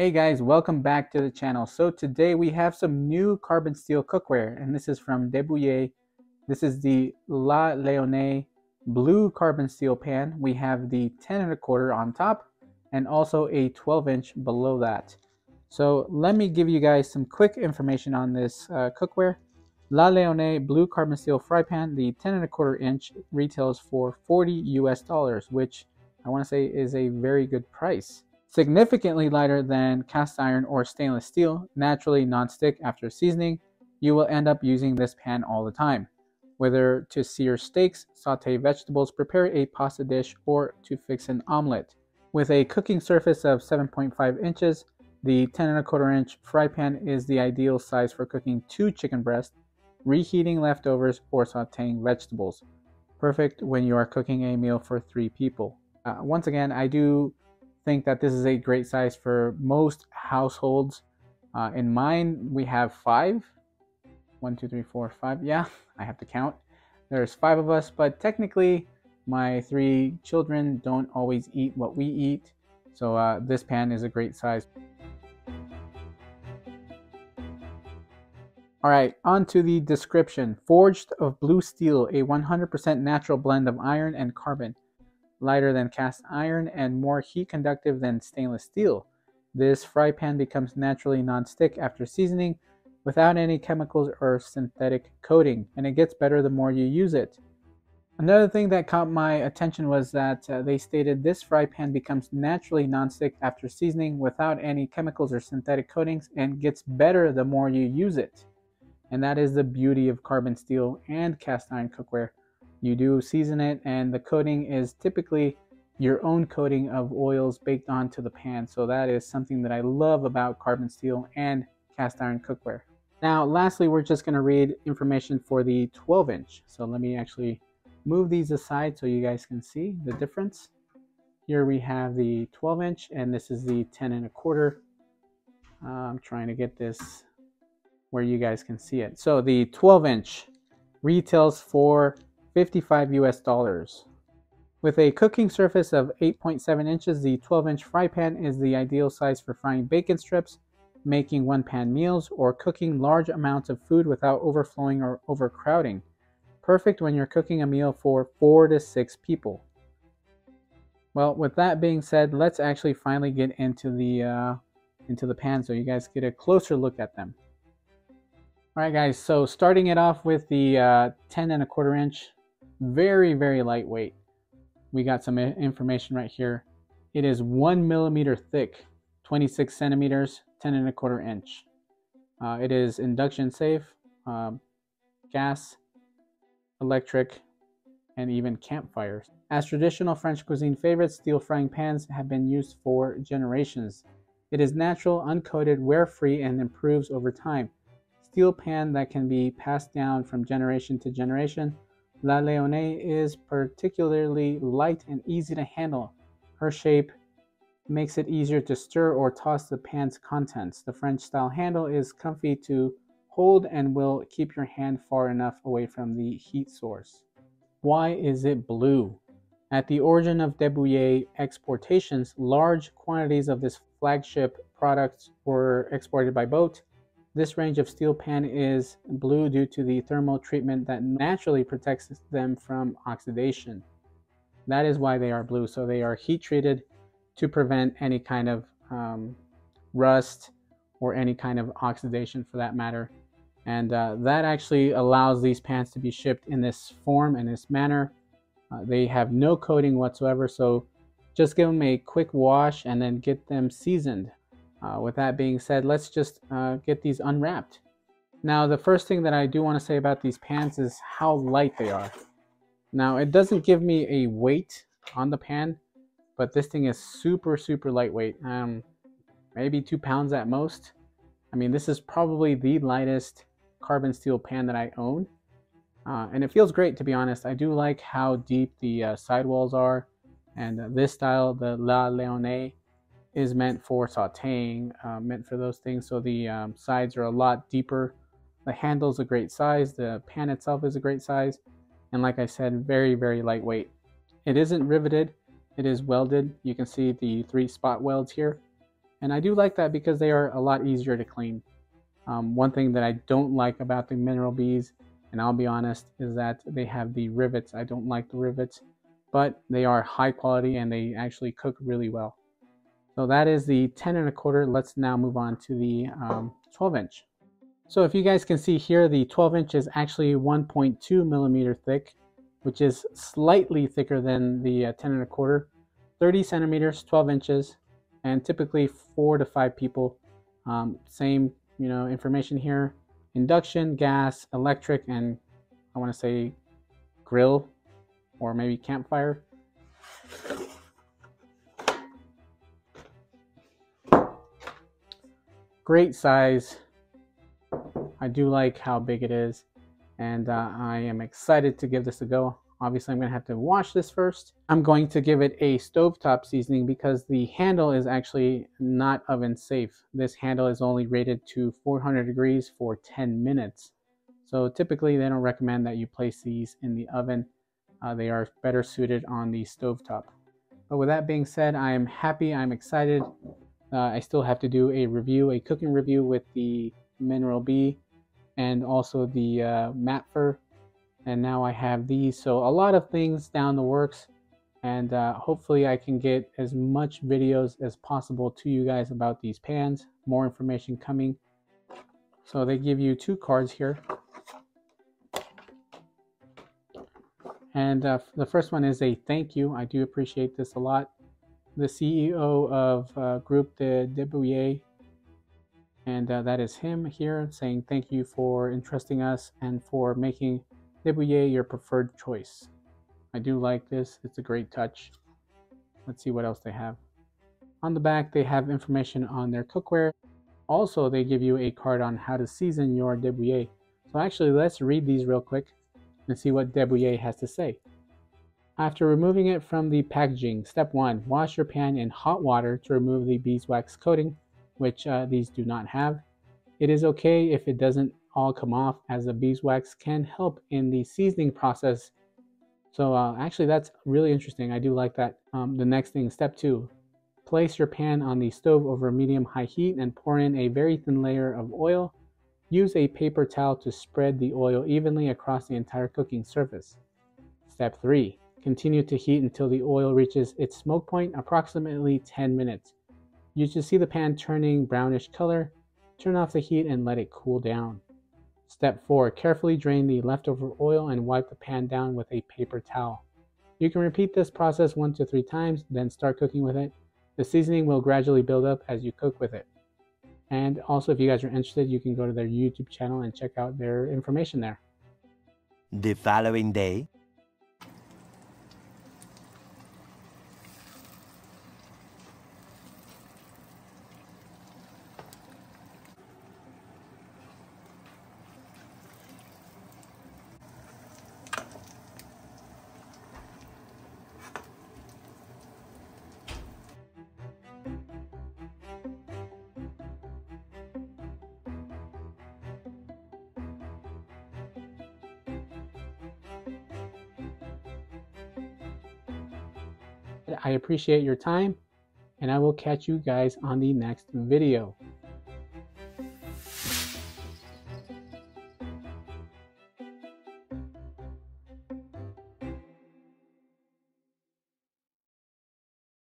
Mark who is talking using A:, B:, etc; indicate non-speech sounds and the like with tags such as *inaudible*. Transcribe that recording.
A: Hey guys, welcome back to the channel. So today we have some new carbon steel cookware and this is from de Buyer. This is the La Lyonnaise blue carbon steel pan. We have the 10 and a quarter on top and also a 12 inch below that. So let me give you guys some quick information on this uh, cookware. La Lyonnaise blue carbon steel fry pan, the 10 and a quarter inch retails for 40 US dollars, which I want to say is a very good price. Significantly lighter than cast iron or stainless steel, naturally non-stick after seasoning, you will end up using this pan all the time. Whether to sear steaks, saute vegetables, prepare a pasta dish, or to fix an omelet. With a cooking surface of 7.5 inches, the 10 and a quarter inch fry pan is the ideal size for cooking two chicken breasts, reheating leftovers, or sauteing vegetables. Perfect when you are cooking a meal for three people. Uh, once again, I do think that this is a great size for most households. Uh, in mine, we have five. One, two, three, four, five. Yeah, *laughs* I have to count. There's five of us, but technically, my three children don't always eat what we eat. So uh, this pan is a great size. All right, on to the description. Forged of blue steel, a 100% natural blend of iron and carbon lighter than cast iron, and more heat conductive than stainless steel. This fry pan becomes naturally non-stick after seasoning without any chemicals or synthetic coating, and it gets better the more you use it. Another thing that caught my attention was that uh, they stated this fry pan becomes naturally non-stick after seasoning without any chemicals or synthetic coatings and gets better the more you use it. And that is the beauty of carbon steel and cast iron cookware. You do season it, and the coating is typically your own coating of oils baked onto the pan. So that is something that I love about carbon steel and cast iron cookware. Now, lastly, we're just going to read information for the 12 inch. So let me actually move these aside so you guys can see the difference. Here we have the 12 inch, and this is the 10 and a quarter. I'm trying to get this where you guys can see it. So the 12 inch retails for 55 US dollars. With a cooking surface of 8.7 inches, the 12 inch fry pan is the ideal size for frying bacon strips, making one pan meals, or cooking large amounts of food without overflowing or overcrowding. Perfect when you're cooking a meal for 4 to 6 people. Well, with that being said, let's actually finally get into the uh, into the pan so you guys get a closer look at them. All right, guys. So starting it off with the uh, 10 and a quarter inch very, very lightweight. We got some information right here. It is one millimeter thick, 26 centimeters, 10 and a quarter inch. Uh, it is induction safe, uh, gas, electric, and even campfires. As traditional French cuisine favorites, steel frying pans have been used for generations. It is natural, uncoated, wear-free, and improves over time. Steel pan that can be passed down from generation to generation La Lyonnaise is particularly light and easy to handle. Her shape makes it easier to stir or toss the pan's contents. The French style handle is comfy to hold and will keep your hand far enough away from the heat source. Why is it blue? At the origin of de Buyer exportations, large quantities of this flagship product were exported by boat this range of steel pan is blue due to the thermal treatment that naturally protects them from oxidation. That is why they are blue. So they are heat treated to prevent any kind of um, rust or any kind of oxidation for that matter. And uh, that actually allows these pans to be shipped in this form and this manner. Uh, they have no coating whatsoever. So just give them a quick wash and then get them seasoned. Uh, with that being said, let's just uh, get these unwrapped. Now, the first thing that I do want to say about these pans is how light they are. Now, it doesn't give me a weight on the pan, but this thing is super, super lightweight. Um, maybe two pounds at most. I mean, this is probably the lightest carbon steel pan that I own. Uh, and it feels great, to be honest. I do like how deep the uh, sidewalls are. And this style, the La Lyonnaise, is meant for sauteing, uh, meant for those things. So the um, sides are a lot deeper. The handle is a great size. The pan itself is a great size. And like I said, very, very lightweight. It isn't riveted. It is welded. You can see the three spot welds here. And I do like that because they are a lot easier to clean. Um, one thing that I don't like about the Mineral Bs, and I'll be honest, is that they have the rivets. I don't like the rivets, but they are high quality and they actually cook really well. So that is the 10 and a quarter. Let's now move on to the um, 12 inch. So if you guys can see here, the 12 inch is actually 1.2 millimeter thick, which is slightly thicker than the uh, 10 and a quarter. 30 centimeters, 12 inches, and typically four to five people. Um, same, you know, information here. Induction, gas, electric, and I want to say grill or maybe campfire. Great size. I do like how big it is and uh, I am excited to give this a go. Obviously, I'm going to have to wash this first. I'm going to give it a stovetop seasoning because the handle is actually not oven safe. This handle is only rated to 400 degrees for 10 minutes. So typically, they don't recommend that you place these in the oven. Uh, they are better suited on the stovetop. But with that being said, I am happy, I'm excited. Uh, I still have to do a review, a cooking review with the Mineral B and also the uh, Matfer and now I have these. So a lot of things down the works. And uh, hopefully I can get as much videos as possible to you guys about these pans. More information coming. So they give you two cards here. And uh, the first one is a thank you. I do appreciate this a lot the CEO of uh, Groupe de Debouille and uh, that is him here saying thank you for entrusting us and for making de Buyer your preferred choice. I do like this. It's a great touch. Let's see what else they have. On the back, they have information on their cookware. Also, they give you a card on how to season your de Buyer. So actually, let's read these real quick and see what de Buyer has to say. After removing it from the packaging, step 1. Wash your pan in hot water to remove the beeswax coating which uh, these do not have. It is okay if it doesn't all come off as the beeswax can help in the seasoning process. So uh, actually that's really interesting. I do like that. Um, the next thing, step two, place your pan on the stove over medium high heat and pour in a very thin layer of oil. Use a paper towel to spread the oil evenly across the entire cooking surface. Step 3. Continue to heat until the oil reaches its smoke point, approximately 10 minutes. You should see the pan turning brownish color. Turn off the heat and let it cool down. Step 4. Carefully drain the leftover oil and wipe the pan down with a paper towel. You can repeat this process one to three times, then start cooking with it. The seasoning will gradually build up as you cook with it. And also, if you guys are interested, you can go to their YouTube channel and check out their information there.
B: The following day,
A: I appreciate your time, and I will catch you guys on the next video.